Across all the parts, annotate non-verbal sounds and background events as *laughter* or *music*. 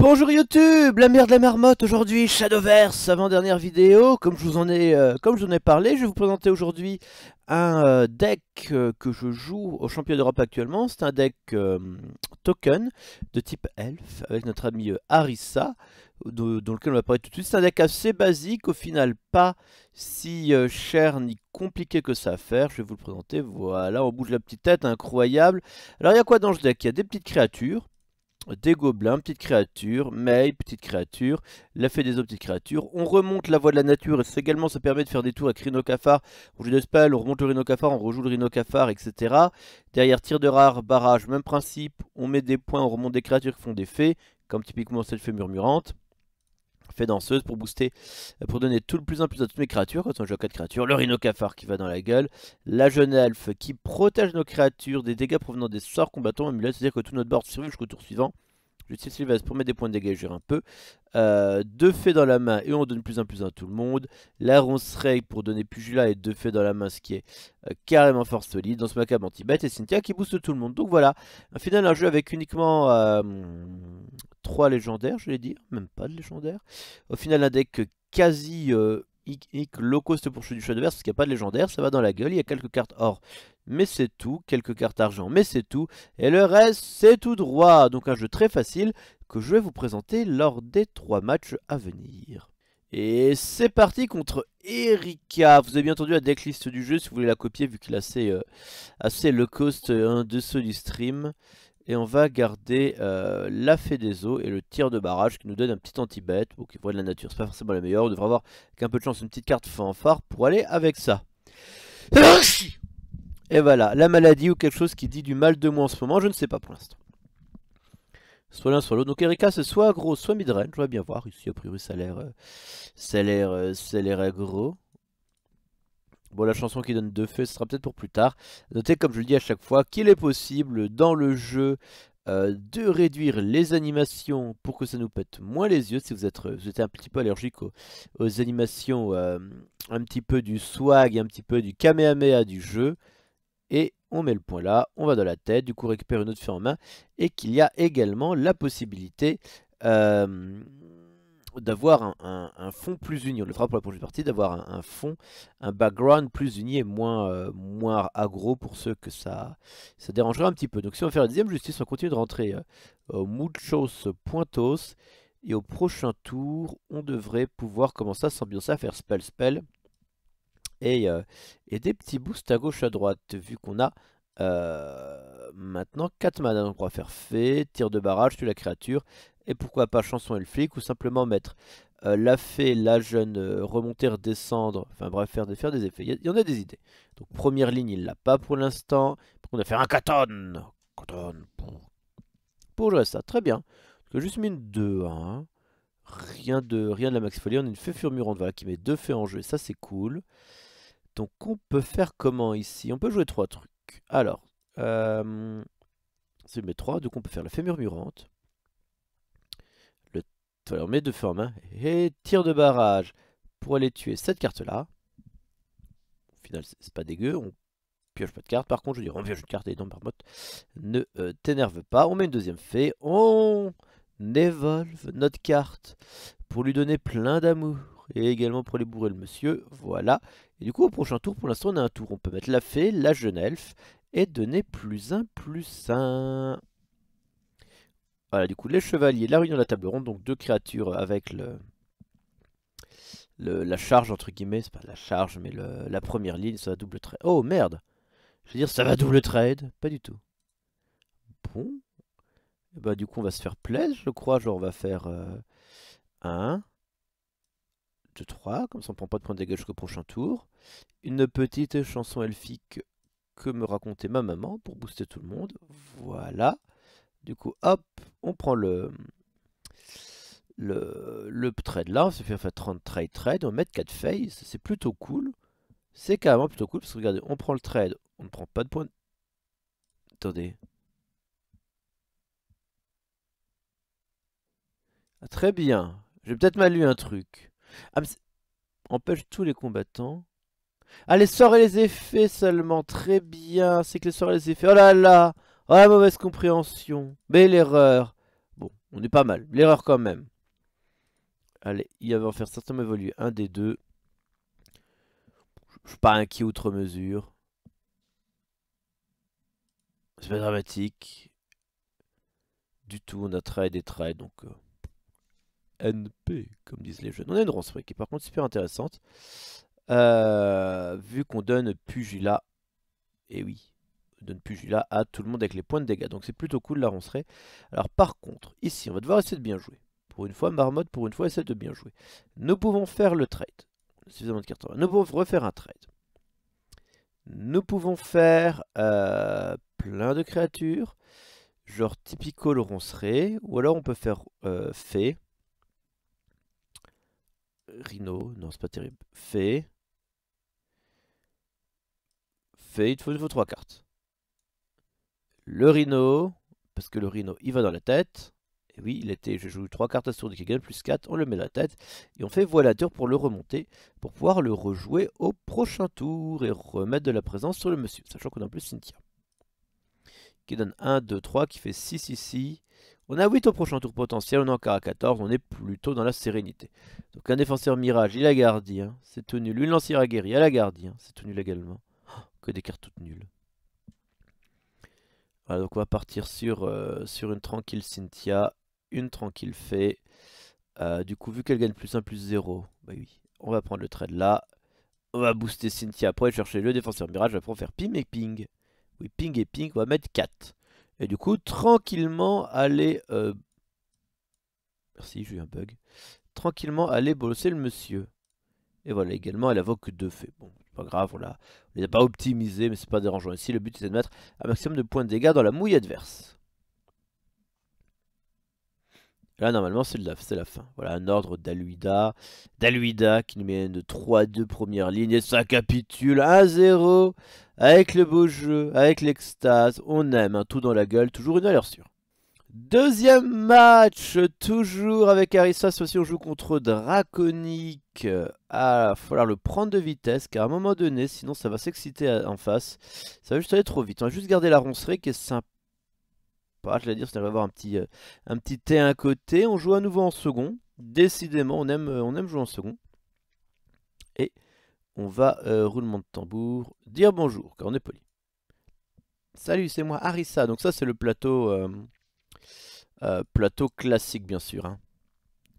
Bonjour YouTube, la merde de la marmotte aujourd'hui, Shadowverse, avant-dernière vidéo, comme je vous en ai, euh, parlé, je vais vous présenter aujourd'hui un euh, deck euh, que je joue au champion d'Europe actuellement, c'est un deck token de type elf avec notre ami Harissa, dans lequel on va parler tout de suite, c'est un deck assez basique, au final pas si cher ni compliqué que ça à faire, je vais vous le présenter, voilà, on bouge la petite tête, incroyable. Alors il y a quoi dans ce deck? Il y a des petites créatures, des gobelins, petites créatures, May, petite créature, l'effet des autres petites créatures. On remonte la voie de la nature et également ça permet de faire des tours avec Rhinocafar. On joue des spells, on remonte le Rhinocafar, on rejoue le Rhinocafar, etc. Derrière tir de rare, barrage, même principe. On met des points, on remonte des créatures qui font des fées, comme typiquement celle fait murmurante fait danseuse pour booster, pour donner tout le plus en plus à toutes mes créatures quand on joue à 4 créatures. Le rhinocafar qui va dans la gueule. La jeune elfe qui protège nos créatures des dégâts provenant des sorts combattants c'est-à-dire que tout notre board survive jusqu'au tour suivant. J'utilise Sylvestre pour mettre des points de dégâts un peu. Euh, deux fées dans la main et on donne plus en plus à tout le monde. La ronce pour donner Pugila et deux fées dans la main, ce qui est euh, carrément fort solide. Dans ce macabre anti-bête et Cynthia qui booste tout le monde. Donc voilà, un final un jeu avec uniquement euh, 3 légendaires, je vais dire, même pas de légendaires. Au final un deck quasi euh, low cost pour du Shadowverse parce qu'il n'y a pas de légendaire, ça va dans la gueule, il y a quelques cartes or, mais c'est tout, quelques cartes argent, mais c'est tout, et le reste c'est tout droit, donc un jeu très facile que je vais vous présenter lors des 3 matchs à venir. Et c'est parti contre Erika. Vous avez bien entendu la decklist du jeu si vous voulez la copier vu qu'il est assez, euh, assez low cost euh, de ceux du stream. Et on va garder euh, la fée des eaux et le tir de barrage qui nous donne un petit anti-bête. Bon, qui voit de la nature, c'est pas forcément la meilleure. On devrait avoir, avec un peu de chance, une petite carte fanfare pour aller avec ça. *coughs* Et voilà, la maladie ou quelque chose qui dit du mal de moi en ce moment, je ne sais pas pour l'instant. Soit l'un, soit l'autre. Donc Erika, c'est soit gros, soit midrange. Je vais bien voir. Ici, a priori, ça a l'air, euh, ça a euh, ça a l'air gros. Bon, la chanson qui donne deux faits, ce sera peut-être pour plus tard. Notez, comme je le dis à chaque fois, qu'il est possible dans le jeu euh, de réduire les animations pour que ça nous pète moins les yeux. Si vous êtes, un petit peu allergique aux, animations, euh, un petit peu du swag, un petit peu du kamehameha du jeu. Et on met le point là, on va dans la tête, du coup récupère une autre fée en main. Et qu'il y a également la possibilité... Euh, d'avoir un, fond plus uni, on le fera pour la prochaine partie, d'avoir un, fond, un background plus uni et moins, euh, moins aggro pour ceux que ça, ça dérangera un petit peu. Donc si on va faire la deuxième justice, on continue de rentrer euh, muchos pointos, et au prochain tour, on devrait pouvoir commencer à s'ambiancer à faire spell spell, et, euh, et des petits boosts à gauche à droite, vu qu'on a maintenant 4 mana, donc on va faire fée, tir de barrage, tue la créature, et pourquoi pas chanson elfique, ou simplement mettre euh, la fée, la jeune, euh, remonter, redescendre, enfin bref, faire des, faire des effets. Il y, en a des idées. Donc première ligne, il l'a pas pour l'instant. On va faire un katon, katon pour, jouer ça, très bien. J'ai juste mis une 2, hein. rien, de, rien de la max folie, on a une fée furmurante voilà, qui met deux fées en jeu, ça c'est cool. Donc on peut faire comment ici? On peut jouer trois trucs. Alors, euh, c'est 3, donc on peut faire la fée murmurante. On met deux feux en main. Et tir de barrage pour aller tuer cette carte-là. Au final, c'est pas dégueu. On pioche pas de carte. Par contre, je veux dire, on pioche une carte et non, marmotte. Ne euh, t'énerve pas. On met une deuxième fée. On évolve notre carte pour lui donner plein d'amour. Et également pour les bourrer le monsieur. Voilà. Et du coup, au prochain tour, pour l'instant, on a un tour. On peut mettre la fée, la jeune elfe, et donner plus un, plus un. Voilà, du coup, les chevaliers, la réunion de la table ronde, donc deux créatures avec le, la charge, entre guillemets, c'est pas la charge, mais la première ligne, ça va double trade. Oh, merde Je veux dire, ça va double trade? Pas du tout. Bon. Bah, du coup, on va se faire plaisir, je crois. Genre, on va faire euh, un, 3, comme ça on prend pas de point de dégâts jusqu'au prochain tour. Une petite chanson elfique que me racontait ma maman pour booster tout le monde. Voilà. Du coup, hop, on prend le le, le trade là, on se fait faire 30 trade trade, on met 4 phases, c'est plutôt cool. C'est carrément plutôt cool parce que regardez, on prend le trade, on ne prend pas de points. Attendez. Ah, très bien. J'ai peut-être mal lu un truc. Ah, empêche tous les combattants. Ah, les sorts et les effets seulement. Très bien. C'est que les sorts et les effets. Oh là là. Oh mauvaise compréhension. Mais l'erreur. Bon, On est pas mal. L'erreur quand même. Allez, il va en faire certainement évoluer un des deux. Je suis pas inquiet outre mesure. C'est pas dramatique. Du tout, on a trade et trade, donc... Euh, NP, comme disent les jeunes. On a une Ronce qui est par contre super intéressante. Euh, vu qu'on donne Pugila. Et oui, on donne Pugila à tout le monde avec les points de dégâts. Donc c'est plutôt cool la roncerie. Alors par contre, ici, on va devoir essayer de bien jouer. Pour une fois, Marmotte, pour une fois, essaie de bien jouer. Nous pouvons faire le trade. Suffisamment de. Nous pouvons refaire un trade. Nous pouvons faire euh, plein de créatures. Genre typico le roncerai. Ou alors on peut faire euh, fée. Rhino, non c'est pas terrible. Fée. Fée, il il faut trois cartes. Le Rhino, parce que le Rhino il va dans la tête. Et oui, il était, je joue 3 cartes à tour de gagne plus 4, on le met dans la tête. Et on fait voilateur pour le remonter, pour pouvoir le rejouer au prochain tour et remettre de la présence sur le monsieur. Sachant qu'on a plus Cynthia. Qui donne 1, 2, 3, qui fait 6 ici. On a 8 au prochain tour potentiel, on est encore à 14, on est plutôt dans la sérénité. Donc un défenseur mirage, il a gardien, c'est tout nul. Une lancière aguerrie, elle a gardien, c'est tout nul également. Oh, que des cartes toutes nulles. Voilà, donc on va partir sur, euh, une tranquille Cynthia une tranquille fée. Euh, du coup, vu qu'elle gagne plus 1, plus 0, bah oui, on va prendre le trade là. On va booster Cynthia pour aller chercher le défenseur mirage. On va faire ping et ping. Oui, ping et ping, on va mettre 4. Et du coup, tranquillement aller... Euh, merci, j'ai eu un bug. Tranquillement aller bosser le monsieur. Et voilà, également, elle invoque deux fées. Bon, c'est pas grave, on l'a pas optimisé, mais c'est pas dérangeant. Ici, le but, c'est de mettre un maximum de points de dégâts dans la mouille adverse. Là, normalement, c'est la, la, fin. Voilà, un ordre d'Aluida. D'Aluida qui nous mène de 3-2 première ligne. Et ça capitule 1-0. Avec le beau jeu, avec l'extase. On aime, un tout dans la gueule. Toujours une valeur sûre. Deuxième match, toujours avec Arissa. Aussi, on joue contre Draconic. Ah, il va falloir le prendre de vitesse, car à un moment donné, sinon ça va s'exciter en face. Ça va juste aller trop vite. On va juste garder la roncerie qui est sympa. Je vais dire, c'est avoir un petit, euh, un petit T à côté. On joue à nouveau en second. Décidément, on aime, euh, on aime jouer en second. Et on va, euh, roulement de tambour, dire bonjour, car on est poli. Salut, c'est moi, Harissa. Donc ça, c'est le plateau, plateau classique, bien sûr. Hein.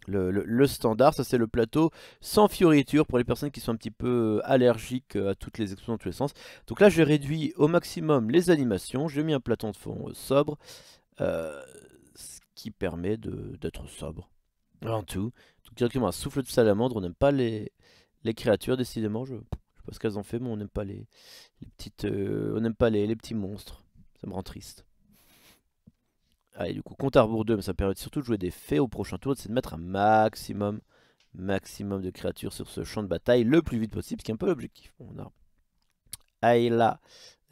Le, standard, ça c'est le plateau sans fioriture pour les personnes qui sont un petit peu allergiques à toutes les explosions dans tous les sens. Donc là j'ai réduit au maximum les animations, j'ai mis un plateau de fond sobre, euh, ce qui permet d'être sobre en tout. Donc directement un souffle de salamandre, on n'aime pas les, les créatures décidément, je, je sais pas ce qu'elles ont fait mais on n'aime pas les, petites, euh, on n'aime pas les, les petits monstres, ça me rend triste. Allez, du coup, compte à rebours 2, mais ça permet surtout de jouer des fées au prochain tour, c'est de mettre un maximum, maximum de créatures sur ce champ de bataille le plus vite possible, ce qui est un peu l'objectif. on a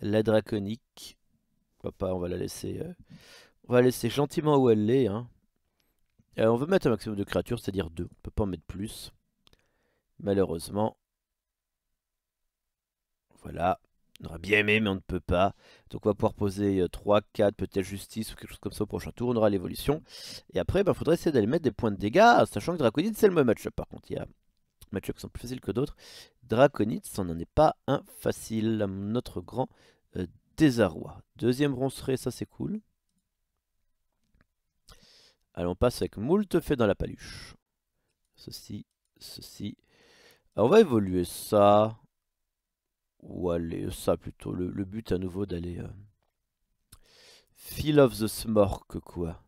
la draconique. Papa, on va la laisser, euh, on va laisser gentiment où elle est. Hein. Euh, on veut mettre un maximum de créatures, c'est-à-dire 2. On peut pas en mettre plus. Malheureusement. Voilà. On aurait bien aimé, mais on ne peut pas. Donc on va pouvoir poser 3, euh, 4, peut-être justice ou quelque chose comme ça au prochain tour. On aura l'évolution. Et après, il ben, faudrait essayer d'aller mettre des points de dégâts, sachant que Draconite, c'est le même match-up. Par contre, il y a match-up qui sont plus faciles que d'autres. Draconite, ça n'en est pas un facile, notre grand euh, désarroi. Deuxième roncerie, ça c'est cool. Allez, on passe avec moult fait dans la paluche. Ceci, ceci. on va évoluer ça. Ou aller, ça plutôt. Le, but à nouveau d'aller... Euh, Feel of the Smork, quoi.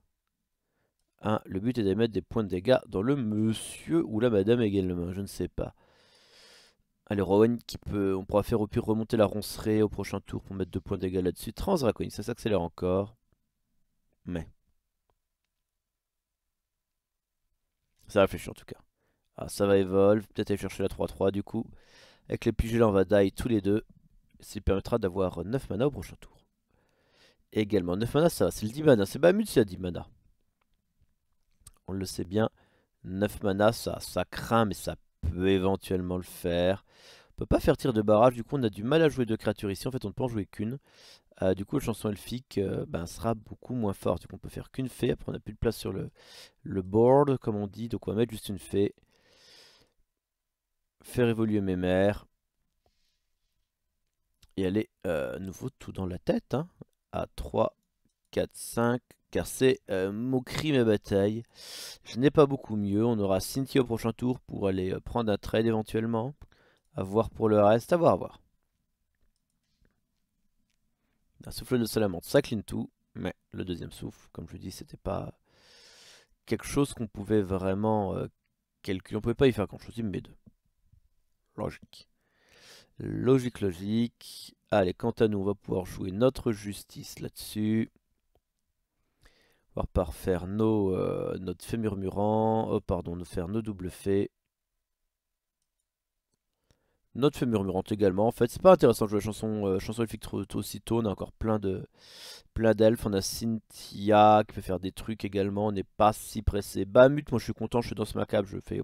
Hein, le but est de mettre des points de dégâts dans le monsieur ou la madame également, je ne sais pas. Allez, Rowan qui peut, on pourra faire au pire remonter la roncerie au prochain tour pour mettre deux points de dégâts là-dessus. Transdraconique, ça s'accélère encore. Mais. Ça réfléchit en tout cas. Ah, ça va evolve, peut-être aller chercher la 3-3 du coup. Avec les PG on va die tous les deux. Ce qui permettra d'avoir 9 mana au prochain tour. également, 9 mana, ça va, c'est le 10 mana. C'est Bahamut, c'est à 10 mana. On le sait bien. 9 mana, ça, ça craint, mais ça peut éventuellement le faire. On peut pas faire tir de barrage, du coup on a du mal à jouer deux créatures ici. En fait, on ne peut en jouer qu'une. Euh, du coup, la chanson elfique euh, ben, sera beaucoup moins forte. Donc on peut faire qu'une fée. Après, on n'a plus de place sur le, le board, comme on dit. Donc on va mettre juste une fée. Faire évoluer mes mères. Et aller euh, nouveau tout dans la tête. Hein, à 3, 4, 5. Car c'est moquerie ma bataille. Je n'ai pas beaucoup mieux. On aura Cynthia au prochain tour pour aller prendre un trade éventuellement. A voir pour le reste. À voir, à voir. Un souffle de salamandre, ça clean tout. Mais le deuxième souffle, comme je dis, c'était pas quelque chose qu'on pouvait vraiment euh, calculer. On pouvait pas y faire grand chose, il met deux. Logique. Logique, logique. Allez, quant à nous, on va pouvoir jouer notre justice là-dessus. On va par faire nos, euh, notre fait murmurant. Oh, pardon, nous faire nos doubles faits. Notre fait murmurante également. En fait, c'est pas intéressant de jouer la chanson, euh, chanson elfique trop, aussitôt. On a encore plein de plein d'elfes. On a Cynthia qui peut faire des trucs également. On n'est pas si pressé. Bamut, moi je suis content, je suis dans ce macabre. Je fais.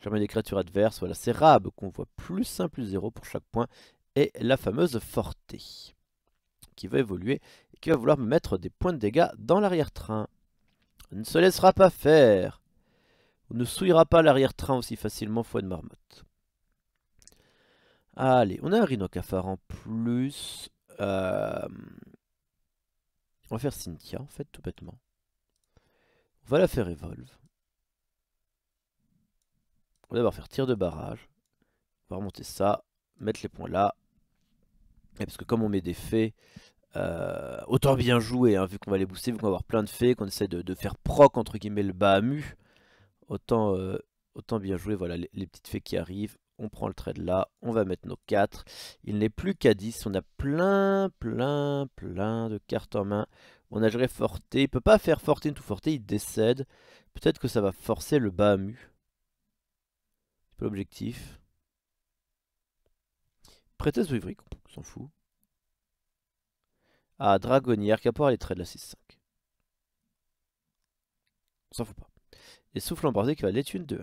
Jamais des créatures adverses. Voilà, c'est Rab qu'on voit plus 1 plus 0 pour chaque point. Et la fameuse Forté qui va évoluer et qui va vouloir me mettre des points de dégâts dans l'arrière-train. On ne se laissera pas faire. On ne souillera pas l'arrière-train aussi facilement, foi de marmotte. Allez, on a un rhinocafard en plus. Euh, on va faire Cynthia, en fait, tout bêtement. On va la faire Evolve. On va d'abord faire tir de barrage. On va remonter ça, mettre les points là. Et parce que comme on met des fées, euh, autant bien jouer, hein, vu qu'on va les booster, vu qu'on va avoir plein de fées, qu'on essaie de, faire proc entre guillemets le Bahamu. Autant, euh, autant bien jouer, voilà, les petites fées qui arrivent on prend le trade là, on va mettre nos 4. Il n'est plus qu'à 10, on a plein, plein, plein de cartes en main. On a géré Forté, il peut pas faire Forté tout Forté, il décède. Peut-être que ça va forcer le Bahamu. Pas l'objectif. Prêtesse ou on s'en fout. Ah, Dragonnière va pouvoir aller trade la 6-5. On s'en fout pas. Et Souffle embrasé qui va aller une 2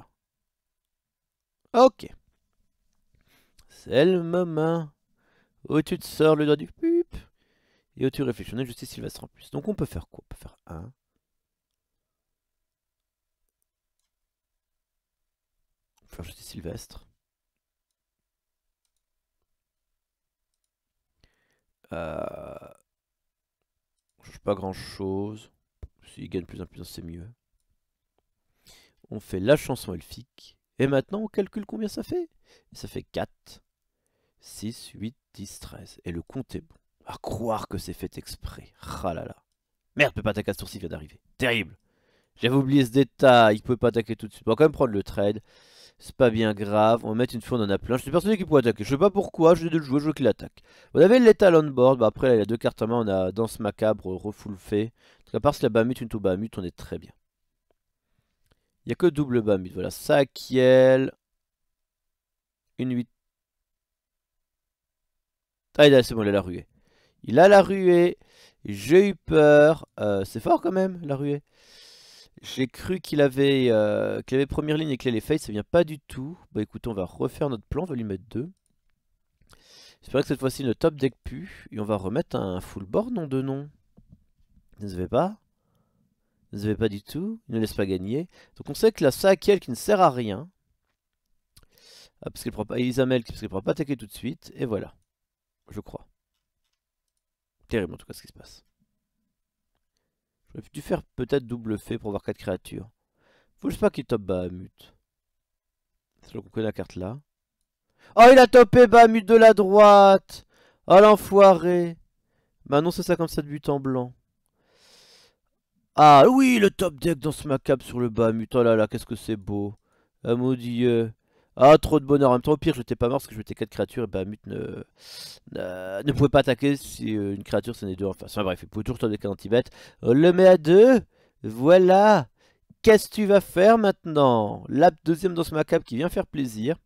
Ok. C'est le moment où tu te sors le doigt du pup et où tu réfléchis. On a justice Sylvestre en plus. Donc on peut faire quoi? On peut faire 1. On peut faire justice Sylvestre. Euh... change pas grand chose. S'il gagne plus en plus, c'est mieux. On fait la chanson elfique. Et maintenant, on calcule combien ça fait? ça fait 4. 6, 8, 10, 13. Et le compte est bon. À croire que c'est fait exprès. Ah là là. Merde, peut pas attaquer à ce tour-ci, vient d'arriver. Terrible. J'avais oublié ce détail. Il pouvait pas attaquer tout de suite. On va quand même prendre le trade. C'est pas bien grave. On va mettre une fois, on en a plein. Je suis persuadé qu'il pourrait attaquer. Je sais pas pourquoi. Je vais le jouer. Je veux qu'il attaque. Vous avez l'étal on board. Bah, après, là, il a deux cartes en main. On a Danse Macabre, Refull fait. À part si la Bamut, une tout Bamut, on est très bien. Il n'y a que double Bamut. Voilà. Sakiel. Une 8 ah, c'est bon, il a la ruée. Il a la ruée. J'ai eu peur. Euh, c'est fort quand même, la ruée. J'ai cru qu'il avait, euh, avait première ligne et qu'il allait face. Ça vient pas du tout. Bah écoutez, on va refaire notre plan. On va lui mettre deux. J'espère que cette fois-ci le top deck pu. Et on va remettre un full board, nom de nom. Ne savez pas Ne savez pas du tout. Il ne laisse pas gagner. Donc on sait que la Sakiel qui ne sert à rien. Ah, parce qu'elle prend pas Isamel parce qu'elle ne pourra pas attaquer tout de suite. Et voilà. Je crois. Terrible en tout cas ce qui se passe. J'aurais dû faire peut-être double fait pour voir 4 créatures? Faut juste pas qu'il top Bahamut. C'est qu'on connaît la carte là. Oh il a topé Bahamut de la droite Oh l'enfoiré Bah non c'est ça comme ça de but en blanc. Ah oui le top deck dans ce macabre sur le Bahamut. Oh là là qu'est-ce que c'est beau. Ah mon dieu. Ah, trop de bonheur. En même temps, au pire, je n'étais pas mort parce que je mettais 4 créatures et Bahamut ne, ne, pouvait pas attaquer si euh, une créature s'en est deux en face. Enfin bref, il pouvait toujours des anti-bêtes. On le met à 2. Voilà. Qu'est-ce que tu vas faire maintenant? La deuxième dans ce macabre qui vient faire plaisir.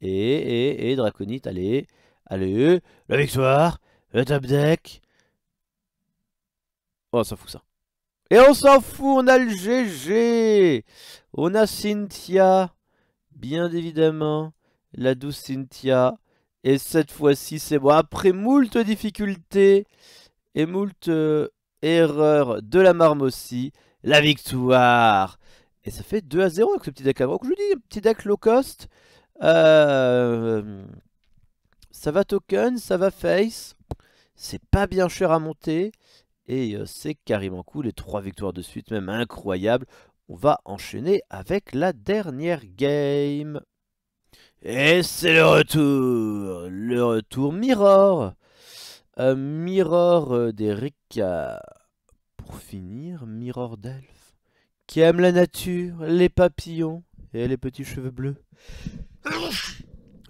Et, et, et, Draconite, allez. Allez, la victoire. Le top deck. Oh, on s'en fout ça. Et on s'en fout, on a le GG. On a Cynthia bien évidemment, la douce Cynthia. Et cette fois-ci, c'est bon. Après moult difficultés et moult euh, erreurs de la marmossie, la victoire Et ça fait 2 à 0 avec ce petit deck là. Donc je vous dis, petit deck low cost. Euh, ça va token, ça va face. C'est pas bien cher à monter. Et euh, c'est carrément cool. Les 3 victoires de suite, même incroyable. On va enchaîner avec la dernière game. Et c'est le retour Le retour Mirror euh, Mirror euh, d'Erika. Pour finir, Mirror d'Elf. Qui aime la nature, les papillons et les petits cheveux bleus.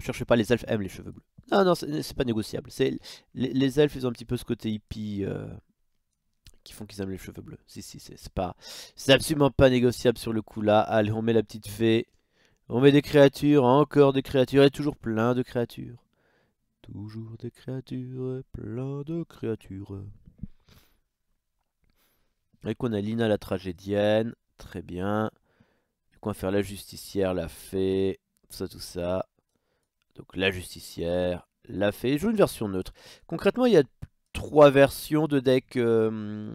Cherchez pas, les elfes aiment les cheveux bleus. Non, non, c'est pas négociable. Les, les, elfes, ils ont un petit peu ce côté hippie euh, qui font qu'ils aiment les cheveux bleus. Si, si, c'est pas... C'est absolument pas négociable sur le coup là. Allez, on met la petite fée. On met des créatures, encore des créatures, et toujours plein de créatures. Toujours des créatures, plein de créatures. Et qu'on a Lina la tragédienne, très bien. Du coup on va faire la justicière, la fée, tout ça, tout ça. Donc la justicière, la fée. Je joue une version neutre. Concrètement, il y a trois versions de deck euh,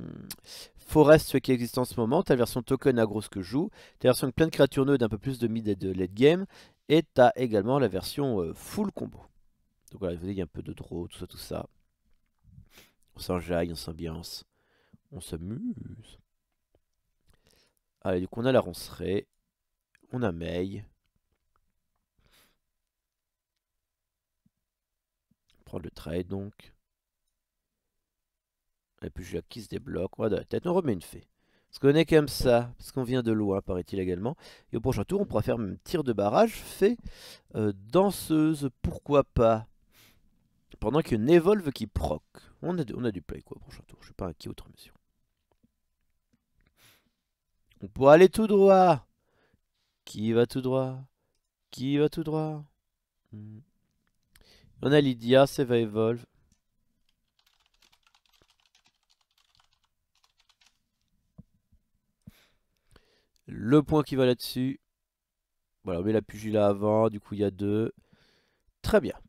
Forest qui existe en ce moment. Tu as la version token aggro que je joue. Tu as la version avec plein de créatures neutres, un peu plus de mid et de late game. Et tu as également la version euh, full combo. Donc voilà, vous voyez, il y a un peu de draw, tout ça, tout ça. On s'enjaille, on s'ambiance. On s'amuse. Allez, du coup, on a la roncerie. On a Mei. Prendre le trade donc. Et puis je qui se débloque. On va de la tête. On remet une fée. Parce qu'on est comme ça. Parce qu'on vient de loin, paraît-il également. Et au prochain tour, on pourra faire même tir de barrage. Fée. Euh, danseuse. Pourquoi pas? Pendant qu'il y a une évolve qui proc. On a, on a du play quoi au prochain tour. Je suis pas inquiet autre mission. On peut aller tout droit. Qui va tout droit? Qui va tout droit? Hmm. On a Lydia, c'est va evolve. Le point qui va là-dessus. Voilà, on met la pugilat avant, du coup il y a deux. Très bien.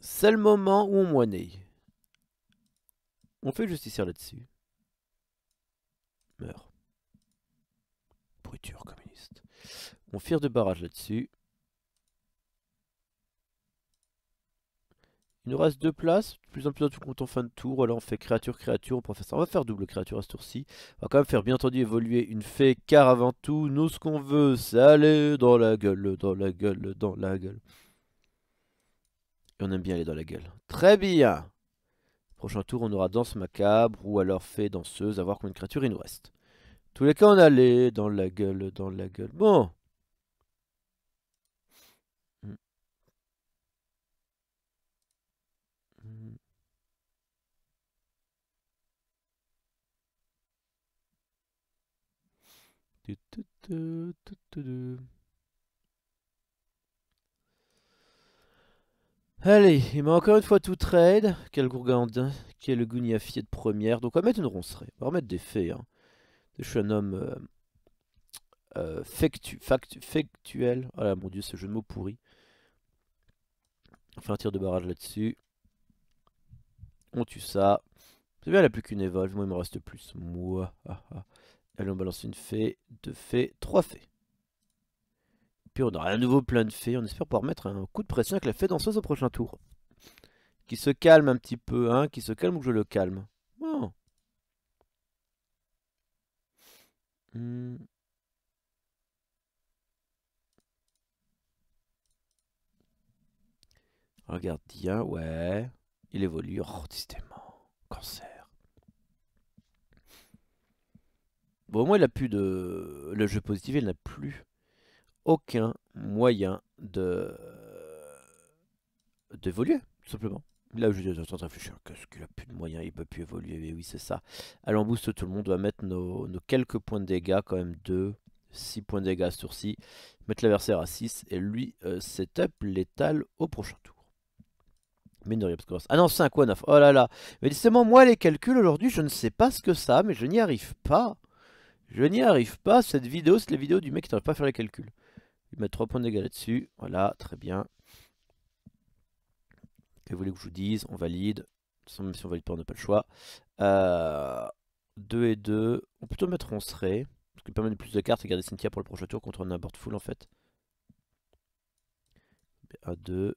C'est le moment où on moineille. On fait justicière là-dessus. Meurt. Pourriture communiste. On fire de barrage là-dessus. Il nous reste deux places, de plus en plus quand en fin de tour, alors on fait créature, créature, on, ça. on va faire double créature à ce tour-ci. On va quand même faire bien entendu évoluer une fée, car avant tout, nous ce qu'on veut, c'est aller dans la gueule, dans la gueule, dans la gueule. Et on aime bien aller dans la gueule. Très bien Prochain tour, on aura danse macabre, ou alors fée danseuse, à voir combien de créatures il nous reste. Tous les cas, on allait dans la gueule, dans la gueule. Bon Allez, il m'a encore une fois tout trade. Quel gourgandin, le Guniafier de première. Donc on va mettre une roncerie. On va remettre des faits. Hein. Je suis un homme euh, euh, factuel. Oh mon dieu, ce jeu de mots pourri. On fait un tir de barrage là-dessus. On tue ça. C'est bien, elle a plus qu'une évolve. Moi, il me reste plus. Moi. Allez, on balance une fée, deux fées, trois fées. Puis on aura à nouveau plein de fées. On espère pouvoir mettre un coup de pression avec la fée danseuse au prochain tour. Qui se calme un petit peu, hein. Qui se calme ou que je le calme. Bon. Hmm. Regarde bien, ouais. Il évolue. Oh. Cancer. Bon, au moins, il a plus de. Le jeu positif, il n'a plus aucun moyen de. d'évoluer, tout simplement. Là, je suis en train de réfléchir. Qu'est-ce qu'il a plus de moyens Il peut plus évoluer. Mais oui, c'est ça. Allez, on booste tout le monde. On va mettre nos, quelques points de dégâts, quand même 2, 6 points de dégâts sur 6. Mettre l'adversaire à 6. Et lui, euh, setup létal au prochain tour. Mine de rien, parce que... Ah non, 5 ou 9. Oh là là. Mais justement, moi, les calculs aujourd'hui, je ne sais pas ce que ça, mais je n'y arrive pas. Je n'y arrive pas. Cette vidéo, c'est la vidéo du mec qui n'arrive pas à faire les calculs. Lui mettre 3 points de dégâts là-dessus. Voilà, très bien. Que voulez que je vous dise? On valide. Même si on valide pas, on n'a pas le choix. 2 euh, et 2. On peut plutôt mettre on serait. Ce qui permet de plus de cartes et garder Cynthia pour le prochain tour contre un board full en fait. 1, 2.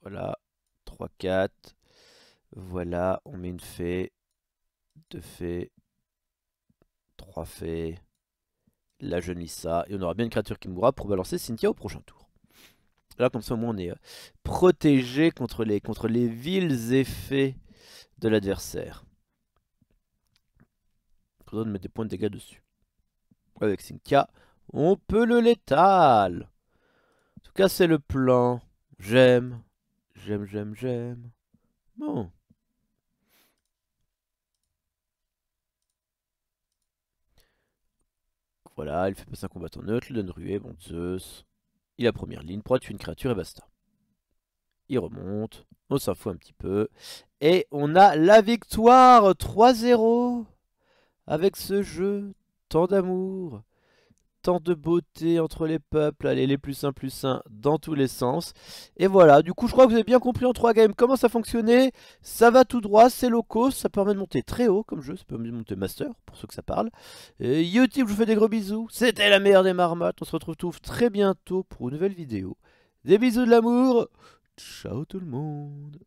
Voilà. 3, 4. Voilà. On met une fée. Deux fées. Trois fées. La jeune Lisa. Et on aura bien une créature qui mourra pour balancer Cynthia au prochain tour. Là, comme ça, au moins, on est euh, protégé contre les, contre les vils effets de l'adversaire. Il de mettre des points de dégâts dessus. Avec Cynthia, on peut le létal. En tout cas, c'est le plan. J'aime. J'aime, j'aime, j'aime. Bon. Voilà, il fait passer un combattant neutre, il donne ruée, bon Zeus. Il a première ligne, pour tuer une créature et basta. Il remonte, on s'en fout un petit peu. Et on a la victoire 3-0 avec ce jeu, tant d'amour tant de beauté entre les peuples, allez les plus sains plus sains dans tous les sens. Et voilà, du coup je crois que vous avez bien compris en 3 games comment ça fonctionnait. Ça va tout droit, c'est loco, ça permet de monter très haut comme jeu, ça permet de monter master pour ceux que ça parle. Et YouTube, je vous fais des gros bisous, c'était la meilleure des marmottes, on se retrouve très bientôt pour une nouvelle vidéo. Des bisous de l'amour, ciao tout le monde